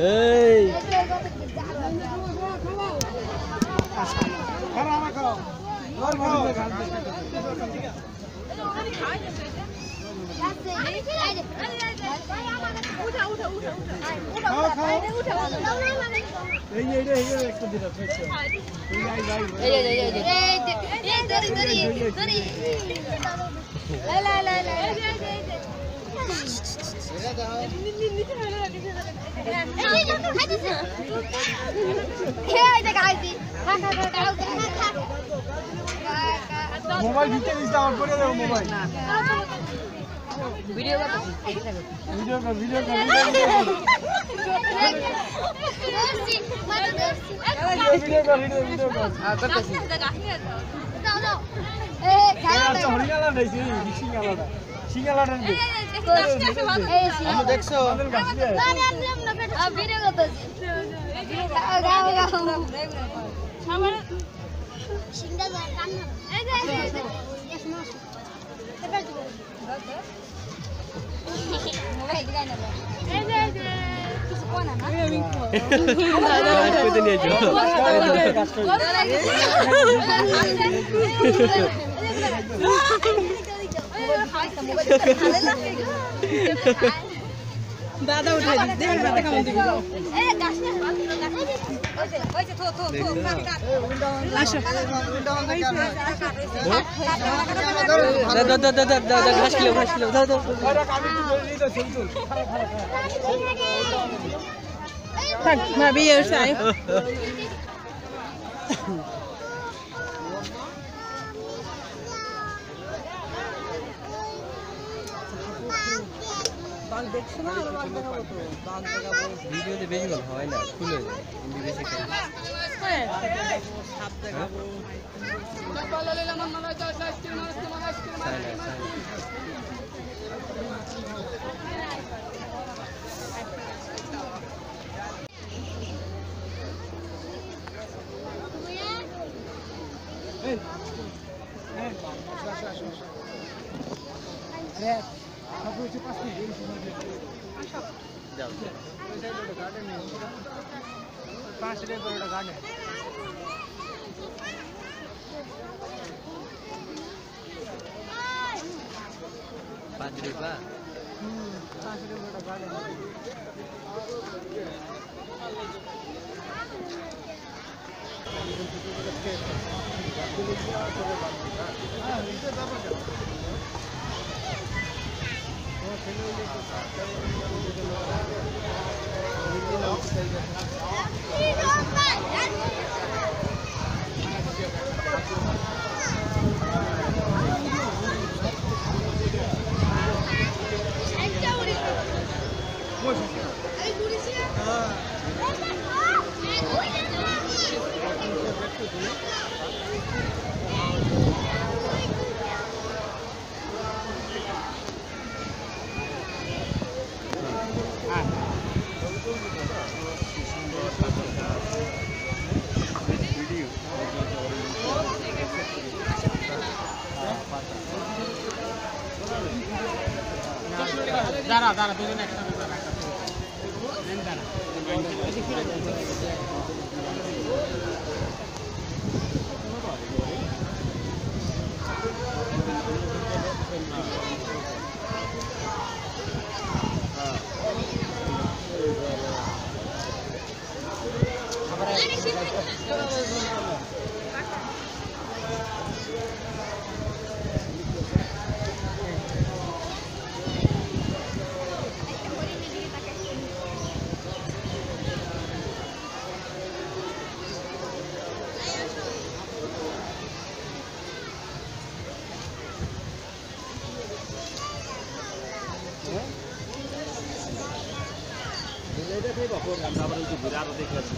এই। খারাপ রাখো ওর মোবাইল দিতে দিস আমার করে দেবো মোবাইল ভিডিও কর ভিডিও কর ভিডিও কর। ভিডিও দাদা উঠাই দিস দেখেন দাদা কেমন দিবি ঘাস খেলো ঘাস খেলো দাও চল থাক ভাবি এসে আয় ভিডিওতে বেশি ভালো হয় না Gel. Evet. Kapıyı açıp aç gel. Aşağı. Gel. Pasire burada garden. Pasire burada garden. Pasire burada garden. Pasire burada garden. বড় গানে দাঁড়া দাঁড়া দুজন একসাথে দাঁড়া এটা খেয়ে বাপু আমরা আবার ঘুরে আরও দেখে আসছি